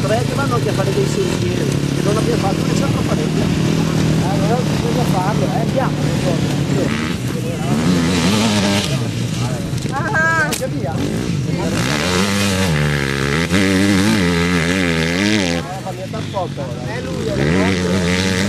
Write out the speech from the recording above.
tre che vanno anche a fare dei sentieri, che non abbiamo fatto che c'è troppa nebbia. Allora bisogna farlo, eh, andiamo. Eh, non so. Ah, che via. Eh, ma mi andare foto ora. È lui, è